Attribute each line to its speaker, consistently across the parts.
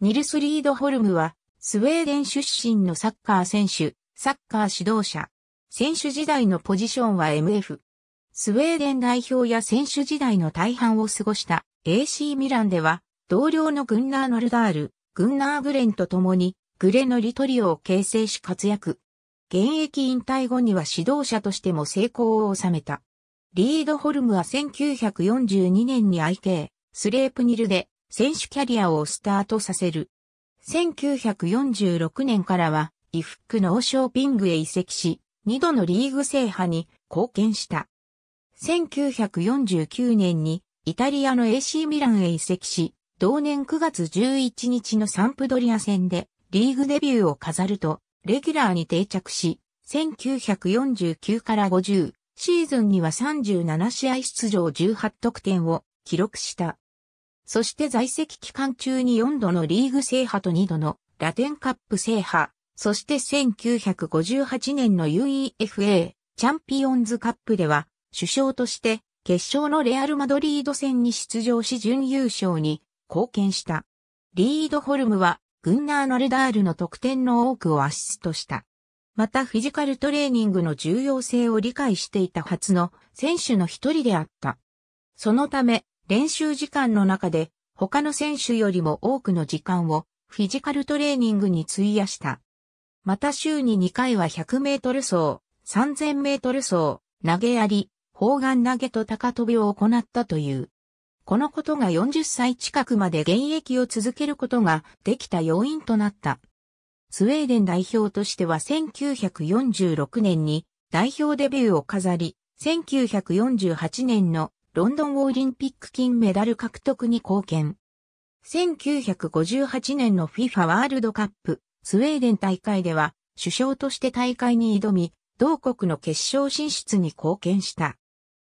Speaker 1: ニルス・リードホルムは、スウェーデン出身のサッカー選手、サッカー指導者。選手時代のポジションは MF。スウェーデン代表や選手時代の大半を過ごした AC ミランでは、同僚のグンナー・ノルダール、グンナー・グレンと共に、グレノリトリオを形成し活躍。現役引退後には指導者としても成功を収めた。リードホルムは1942年に IK、スレープニルで選手キャリアをスタートさせる。1946年からは、イフックノーショーピングへ移籍し、2度のリーグ制覇に貢献した。1949年にイタリアの AC ミランへ移籍し、同年9月11日のサンプドリア戦でリーグデビューを飾ると、レギュラーに定着し、1949から50、シーズンには37試合出場18得点を記録した。そして在籍期間中に4度のリーグ制覇と2度のラテンカップ制覇、そして1958年の UEFA チャンピオンズカップでは首相として決勝のレアルマドリード戦に出場し準優勝に貢献した。リードホルムはグンナー・ノルダールの得点の多くをアシストした。またフィジカルトレーニングの重要性を理解していた初の選手の一人であった。そのため、練習時間の中で他の選手よりも多くの時間をフィジカルトレーニングに費やした。また週に2回は100メートル走、3000メートル走、投げやり、砲丸投げと高跳びを行ったという。このことが40歳近くまで現役を続けることができた要因となった。スウェーデン代表としては1946年に代表デビューを飾り、1948年のロンドンオリンピック金メダル獲得に貢献。1958年の FIFA ワールドカップスウェーデン大会では首相として大会に挑み、同国の決勝進出に貢献した。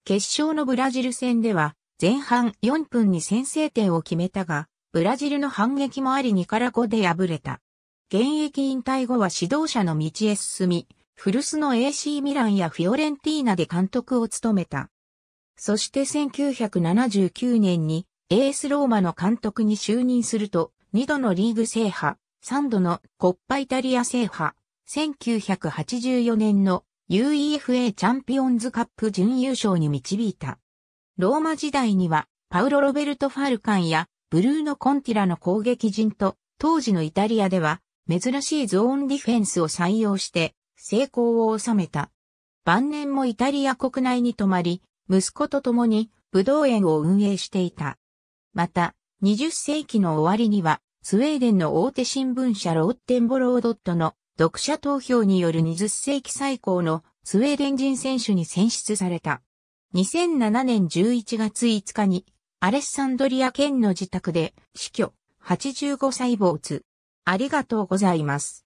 Speaker 1: 決勝のブラジル戦では前半4分に先制点を決めたが、ブラジルの反撃もあり2から5で敗れた。現役引退後は指導者の道へ進み、古巣の AC ミランやフィオレンティーナで監督を務めた。そして1979年にエースローマの監督に就任すると、2度のリーグ制覇、3度のコッパイタリア制覇、1984年の UEFA チャンピオンズカップ準優勝に導いた。ローマ時代には、パウロ・ロベルト・ファルカンやブルーノ・コンティラの攻撃陣と、当時のイタリアでは珍しいゾーンディフェンスを採用して成功を収めた。晩年もイタリア国内に泊まり、息子と共に武道園を運営していた。また、20世紀の終わりには、スウェーデンの大手新聞社ローテンボロードットの読者投票による20世紀最高のスウェーデン人選手に選出された。2007年11月5日にアレッサンドリア県の自宅で死去85歳没。ありがとうございます。